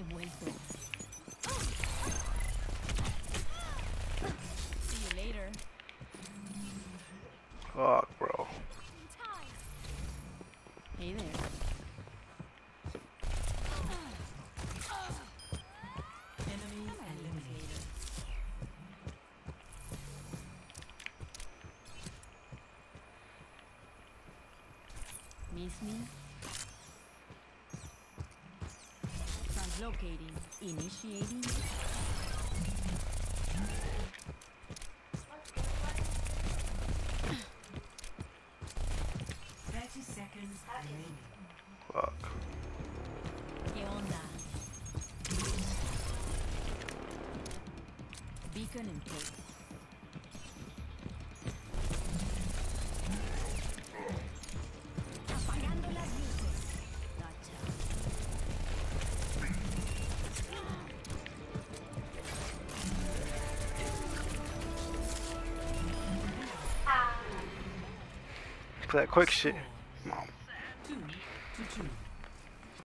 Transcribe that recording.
He vuelto. See you later. Fuck, bro. Hey there. Miss me? Translocating. Initiating. Thirty seconds remaining. Fuck. ¿Qué onda? Beacon in place. For that quick shit. Mom.